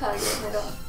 getting it off.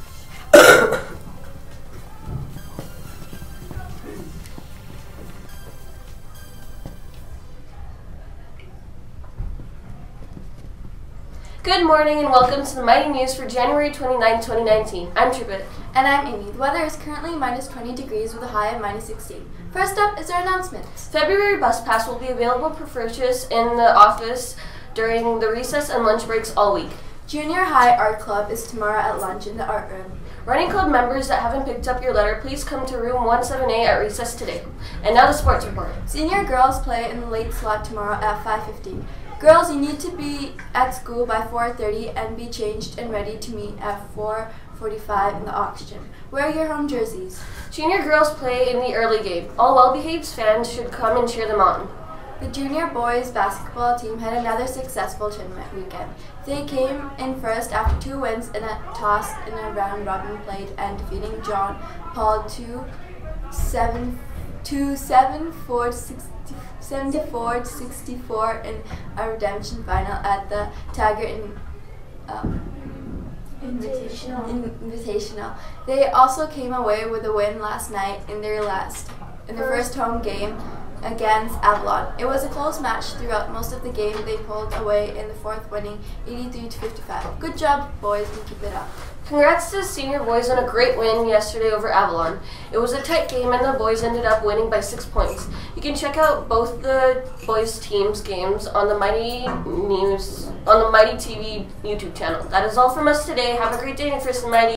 Good morning and welcome to the Mighty News for January 29, 2019. I'm Tripit. And I'm Amy. The weather is currently minus 20 degrees with a high of minus 16. First up is our announcements. February bus pass will be available for purchase in the office during the recess and lunch breaks all week. Junior High Art Club is tomorrow at lunch in the art room. Running club members that haven't picked up your letter, please come to room 178 at recess today. And now the sports report. Senior girls play in the late slot tomorrow at 5.15. Girls, you need to be at school by 4.30 and be changed and ready to meet at 4.45 in the auction. Wear your home jerseys. Junior girls play in the early game. All well-behaved fans should come and cheer them on. The junior boys basketball team had another successful tournament weekend. They came in first after two wins in a toss in a round robin played and defeating John Paul 2 7 2 7 4 60 74 64 in a redemption final at the Tiger in, um, Invitational. Invitational. They also came away with a win last night in their last in their first home game against Avalon. It was a close match throughout most of the game. They pulled away in the fourth, winning 83 to 55. Good job, boys, and keep it up. Congrats to the senior boys on a great win yesterday over Avalon. It was a tight game and the boys ended up winning by six points. You can check out both the boys teams games on the Mighty News on the Mighty TV YouTube channel. That is all from us today. Have a great day, First and Mighty.